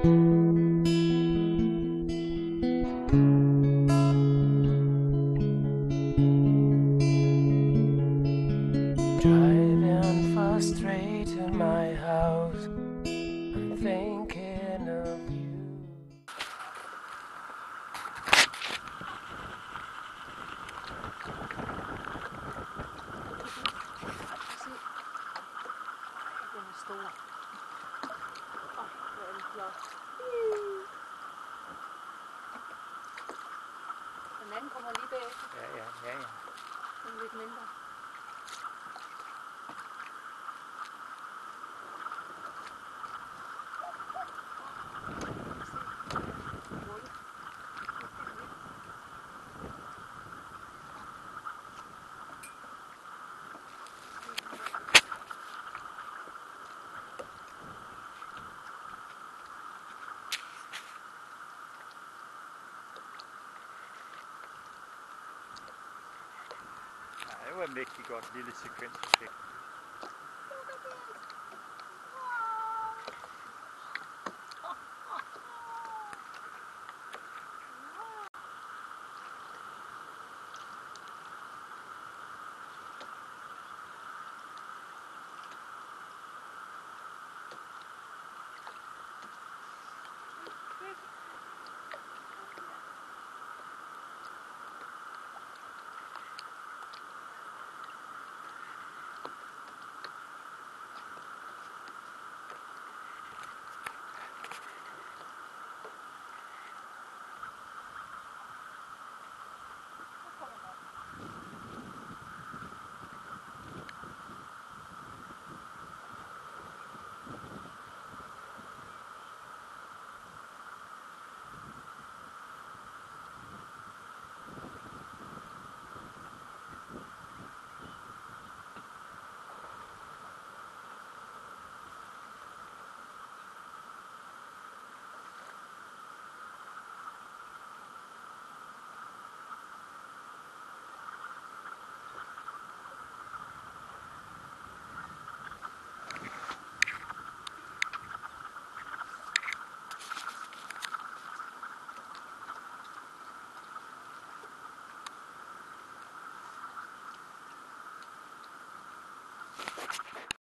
Driving fast straight to my house. I'm thinking flot. Den anden kommer lige bagefter. Ja, ja, ja, ja. Den er lidt mindre. mægtig godt lille sekvensprojekt.